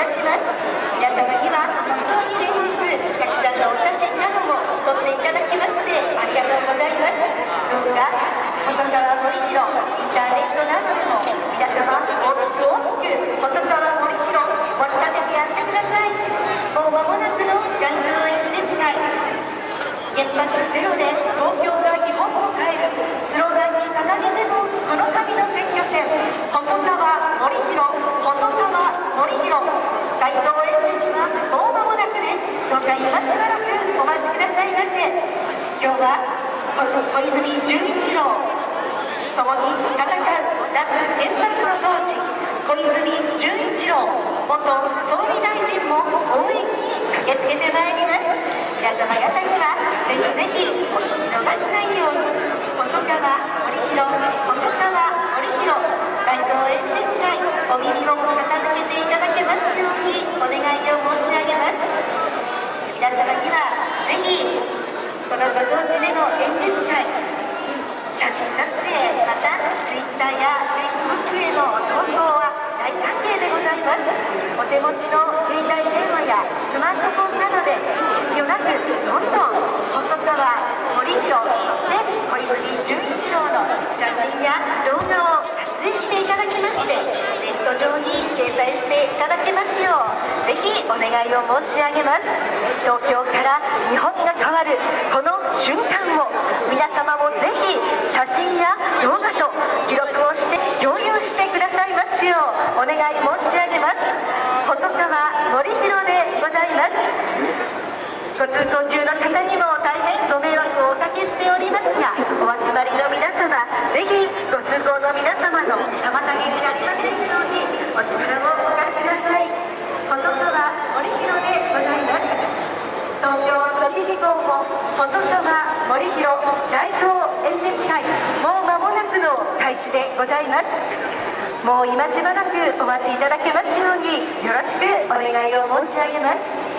たします皆様には本当に連日たくさんのお写真なども撮っていただきましてありがとうございます。どうか細川森弘インターネットなどでも皆様大きく大きく細川森弘盛り立ててやってくださいもう間もなくの元日演説会原発ゼロで東京がえるスローガンに掲げてのこの度の選挙戦細川森弘細川森弘街頭演説はもう間もなくですどうか今しばらくお待ちくださいませ今日は小泉純一郎共に戦う脱原発の当時小泉純一郎元総理大臣も応援に駆けつけてまいります皆様方にはぜひぜひお聞き逃しないように手持ちの携帯電話やスマートフォンなどで遠慮なくどんどん細川森弘そして小泉純一郎の写真や動画を撮影していただきましてネット上に掲載していただけますようぜひお願いを申し上げます。東京から日本が変わるこの瞬間を皆様もぜひ写真や動画と記録をして共有してくださいますようお願い申し上げます。細川森弘でございます。ご通行中の方にも大変ご迷惑をおかけしております。ぜひご通行の皆様の妨げになりませんようにお力をお貸しください細川森弘でございます東京都知事候補細川森弘街頭演説会もう間もなくの開始でございますもう今しばらくお待ちいただけますようによろしくお願いを申し上げます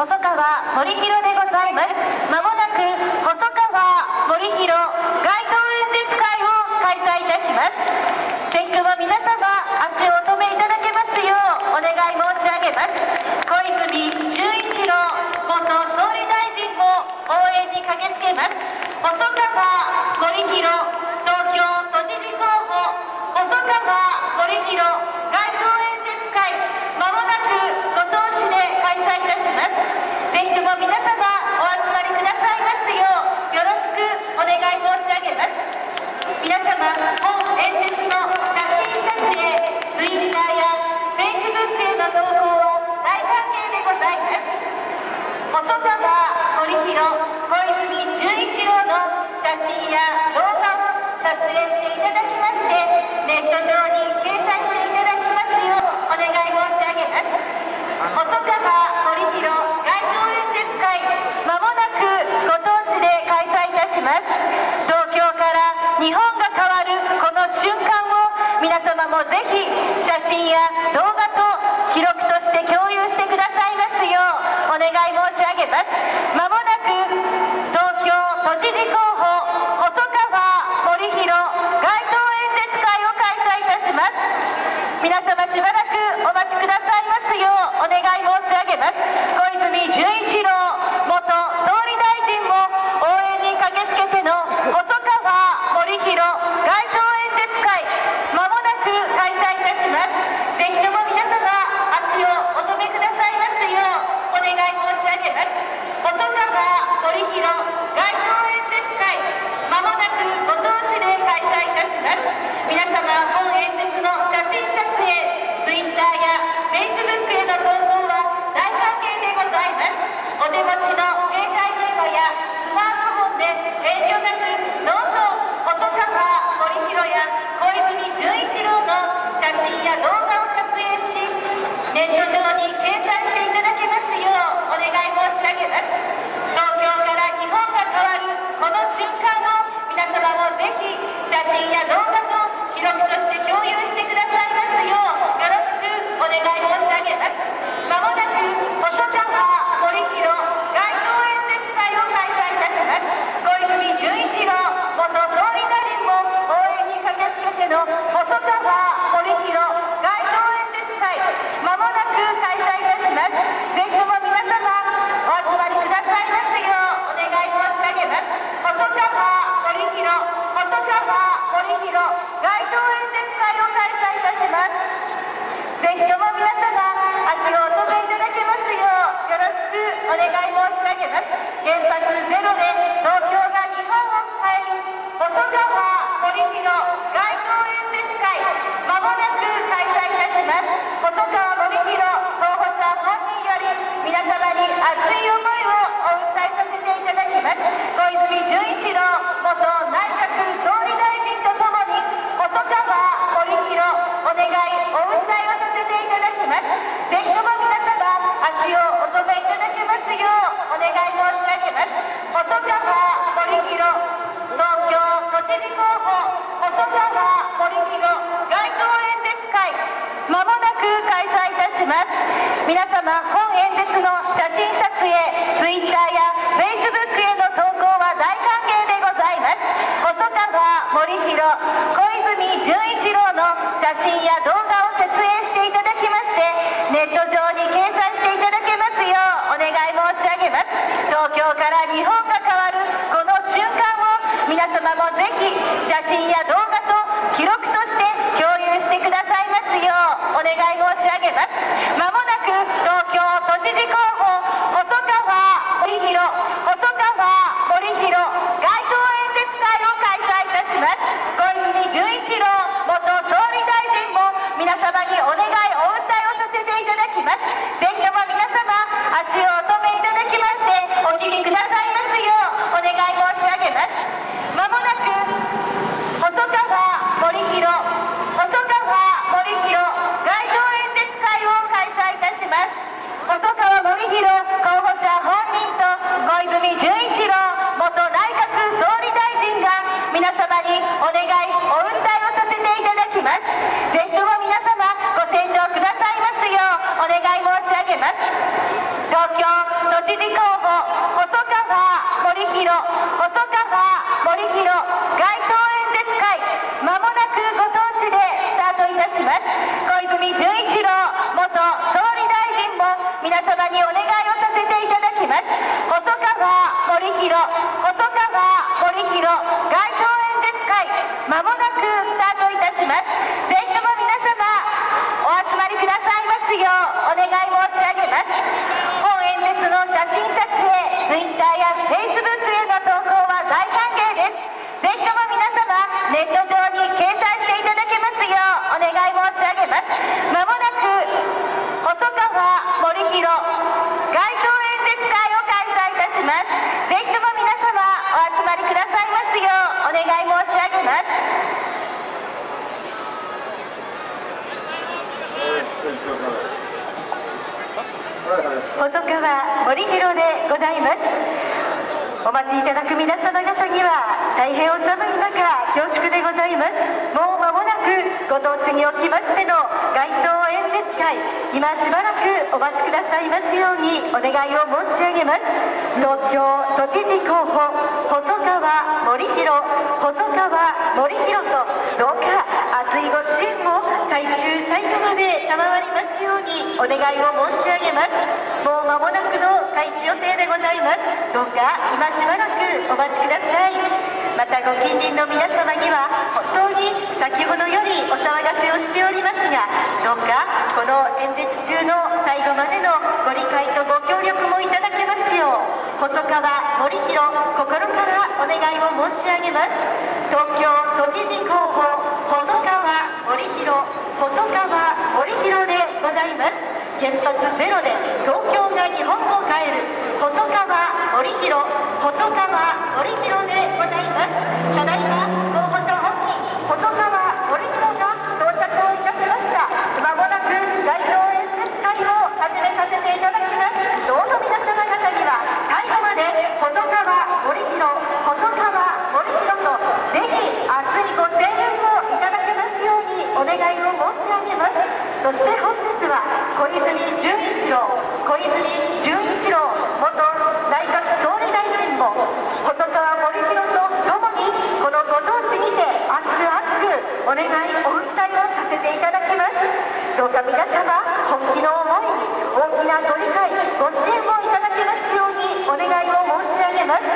細川森弘でございますまもなく細川森弘街頭演説会を開催いたします。選挙も皆様足をお止めいただけますようお願い申し上げます小泉純一郎元総理大臣も応援に駆けつけます細川森弘東京都知事候補細川森弘街頭げます皆様本演説の写真撮影 Twitter や Facebook への投稿を大歓迎でございます。細川森弘小泉純一郎の写真や動画を撮影していただきましてネット上に掲載していただきます。ようお願い申し上げます。細川森弘街頭演説会まもなくご当地で開催いたします。日本が変わるこの瞬間を皆様もぜひ写真や東京から日本が変わるこの瞬間を広街頭演説会を開催いたしますぜひとも皆様足をお止めいただけますようよろしくお願い申し上げます原発ゼロで東京が日本を変える細川森広街頭演説会まもなく開催いたします。細川森広候補者本人より皆様に熱い思いをお訴えさせていただきます小泉純一郎元内閣総理大臣とともに細川森広お願いお訴えをさせていただきますぜひとも皆様足をお止めいただけますようお願い申し上げます細川森広東京都知事候補細川森広街頭演説会まもなく開催いたします皆様本演説の写真撮影 Twitter や Facebook への投稿は大歓迎でございます細川森広小泉純一郎の写真や動画を撮影していただきましてネット上に掲載していただけますようお願い申し上げます東京から日本が変わるこの瞬間を皆様もぜひ写真や動画と記録として共有してくださいますようお願い申し上げますまもなく東京都知事候補細川森広細川森広街頭演説会を開催いたします小泉純一郎元総理大臣も皆様にお願いお訴えをさせていただきますぜひとも皆様足をお止めいただきましてお聞きくださいますようお願い申し上げますまもなく細川森広細川森広街頭演説会を開催いたします細川森広候補者本人と小泉純一郎元内閣総理大臣が皆様にお願いお訴えをさせていただきますぜひとも皆様ご清聴くださいますようお願い申し上げます東京都知事候補細川森広細川森広街頭演説会まもなくご当地でスタートいたします小泉純一郎元総理大臣も皆様にお願いをさせていただきます細川森広細川森広街頭演説会まもなくスタートいたしますぜひとも皆様お集まりくださいますようお願い申し上げます本演説の写真撮影 Twitter や Facebook への投稿は大歓迎ですぜひとも皆様ネット上に掲載していただけますようお願い申し上げますまもなく細川森広街頭演説会を開催いたしますぜひとも皆様お集まりくださいますようお願い申し上げます細川森広でございますお待ちいただく皆様方には大変お寒い中恐縮でございます。もう間もなくご当地におきましての街頭演説会今しばらくお待ちくださいますようにお願いを申し上げます。東京都知事候補細川森広細川森広とどうか熱いご支援を最終最初まで賜りますように。お願いを申し上げます。もう間もなくの開始予定でございますどうか今しばらくお待ちくださいまたご近隣の皆様には本当に先ほどよりお騒がせをしておりますがどうかこの演説中の最後までのご理解とご協力もいただけますよう細川森広心からお願いを申し上げます東京都知事候補細川森広細川森広でございます。原発ゼロで東京が日本を変える。細川森広細川森広でございますただいま候補者本人細川森広が到着をいたしましたまもなく街頭演説会を始めさせていただきますどうぞ皆様方には最後まで細川森広細川森広とぜひ熱いご声援をいただけますようにお願いを申し上げますそして本日は小泉純一郎小泉純一郎元内閣総理大臣も細川森広とともにこのご当地にて熱々お願いお訴えをさせていただきます。どうか皆様本気の思い大きなご理解ご支援をいただけますようにお願いを申し上げます。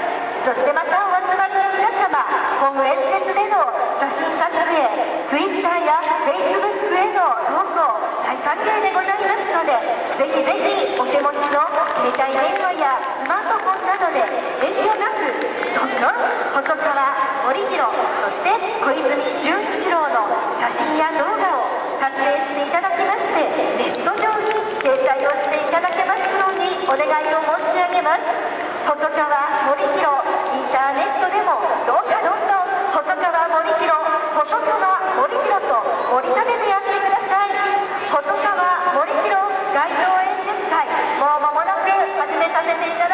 そしてまたお集まりの皆様本演説での写写真撮影 Twitter や Facebook への投稿大歓迎でございますのでぜひぜひお手持ちの携帯電話やスマートフォンなどで遠慮なくどんどん細川森弘そして小泉純一郎の写真や動画を撮影していただきましてネット上に掲載をしていただけますようにお願いを申し上げます細川森弘インターネットでもどうかどうぞ細川森弘細川森弘と折り立ててやってください細川森弘街頭演説会もう間もなく始めさせていただきます。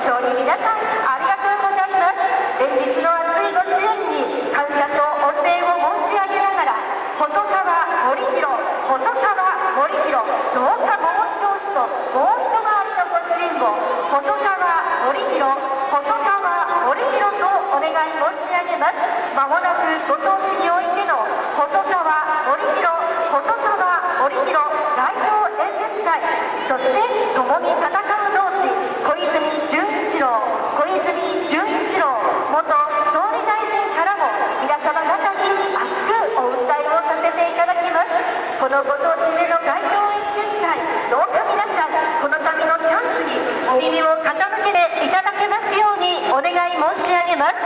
本当に皆さんありがとうございます連日の熱いご支援に感謝と御礼を申し上げながら細川森弘細川森弘どうかもう一つともう一回りのご支援を細川森弘細川森弘とお願い申し上げますまもなくご当地においての細川森弘細川森弘街頭演説会そして共に戦う同志小泉純一郎小泉純一郎元総理大臣からも皆様方に熱くお訴えをさせていただきますこのご当地での街頭演説会どうか皆さんこの度のチャンスにお耳を傾けていただけますようにお願い申し上げます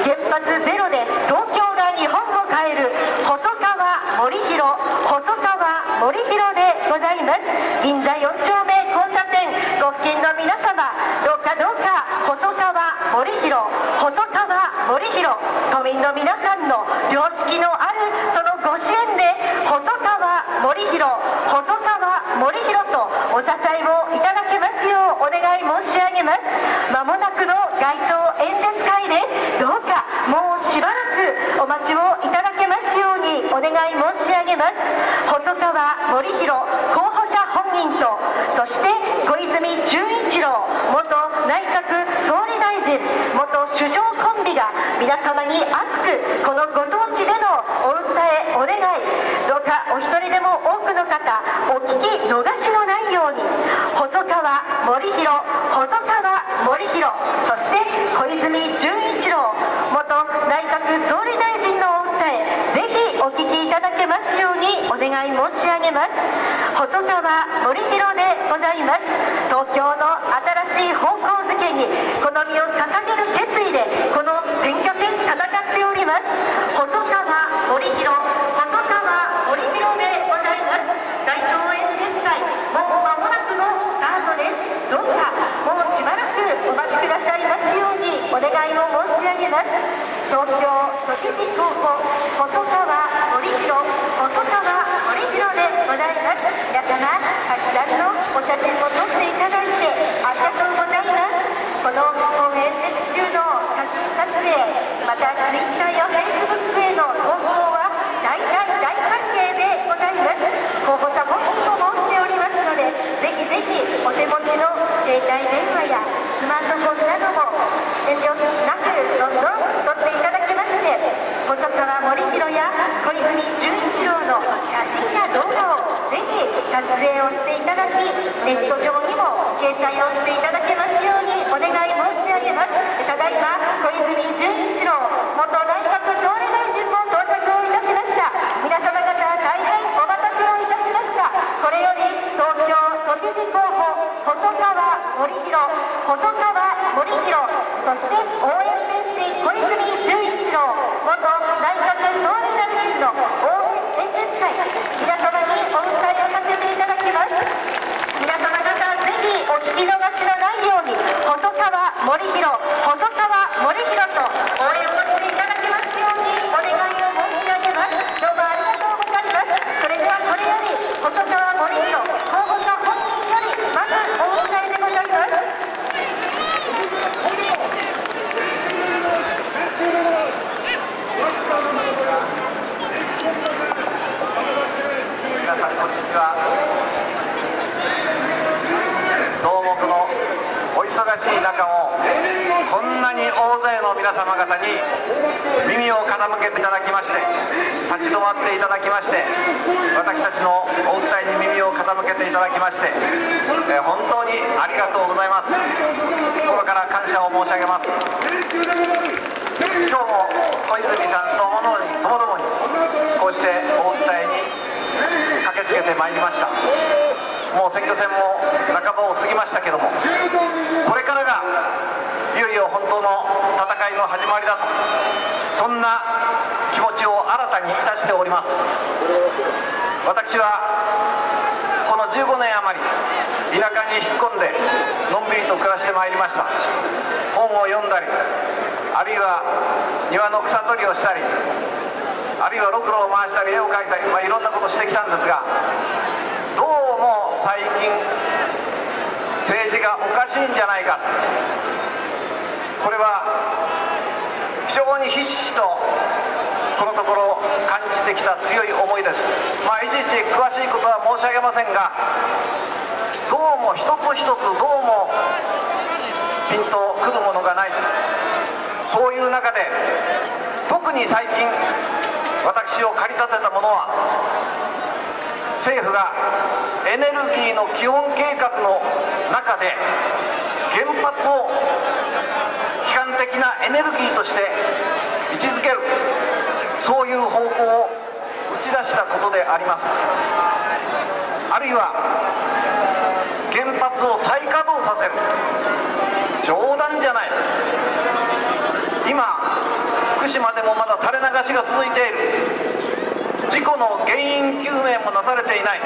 原発ゼロで東京が日本を変える細川森弘細川森弘でございます銀座4丁目交差点ご付近の皆様どうかどうか細川森弘細川森弘都民の皆さんの良識のあるそのご支援で細川森弘細川森弘とお支えをいただけますようお願い申し上げますまもなくの街頭演説会ですどうかもうしばらくお待ちをいただけますようにお願い申し上げます細川森弘候補人とそして小泉純一郎元内閣総理大臣元首相コンビが皆様に熱くこのご当地でのお訴えお願いどうかお一人でも多くの方お聞き逃しのないように細川森弘細川森弘そして小泉純一郎元内閣総理大臣のお訴えぜひお聞きいただけますようにお願い申し上げます。細川森弘でございます東京の新しい方向づけにこの身を捧げる決意でこの選挙戦戦っております細川森弘細川森弘でございます街頭演説会もう間もなくのスタートですどうかもうしばらくお待ちくださいますようにお願いを申し上げます東京都知事候補細川森弘細川森弘でございます。皆様たくさんのお写真を撮っていただいてありがとうございます。この応援説中の写真撮影また Twitter や Facebook への投稿は大大大歓迎でございます。候補者本人も申しております。のでぜひぜひお手持ちの携帯電話やスマートフォンなども遠慮なくどんどん撮っていただきまして細川森弘や小泉純一郎の写真や動画をぜひ撮影をしていただきネット上にも掲載をしていただけますようにお願い申し上げますた。だいま小泉純一郎元内閣総理大臣も到着をいたしました。皆様方大変お待た。せをいたしました。これより東京都知事候補細川森弘細川森弘そして応援戦士小泉純一郎元内閣総理大臣の応援演説会皆様にお訴えをさせていただきます皆様方ぜひお聞き逃しのないように細川森弘細皆様方に耳を傾けていただきまして立ち止まっていただきまして私たちのお訴えに耳を傾けていただきまして、え本当にありがとうございます。心から感謝を申し上げます。今日も小泉さんとものにもどもにこうしてお訴えに駆けつけてまいりました。もう選挙戦も半ばを過ぎましたけどもこれからがよ本当の戦いの始まりだとそんな気持ちを新たにいたしております。私はこの15年余り田舎に引っ込んでのんびりと暮らしてまいりました。本を読んだりあるいは庭の草取りをしたりあるいはろくろを回したり絵を描いたり、まあ、いろんなことをしてきたんですがどうも最近政治がおかしいんじゃないか。これは非常にひしひしとこのところ感じてきた強い思いです。まあいちいち詳しいことは申し上げませんがどうも一つ一つどうもピンとくるものがない。そういう中で特に最近私を駆り立てたものは政府がエネルギーの基本計画の中で原発を基幹的なエネルギーとして位置づける。そういう方向を打ち出したことであります。あるいは原発を再稼働させる。冗談じゃない。今福島でもまだ垂れ流しが続いている。事故の原因究明もなされていない。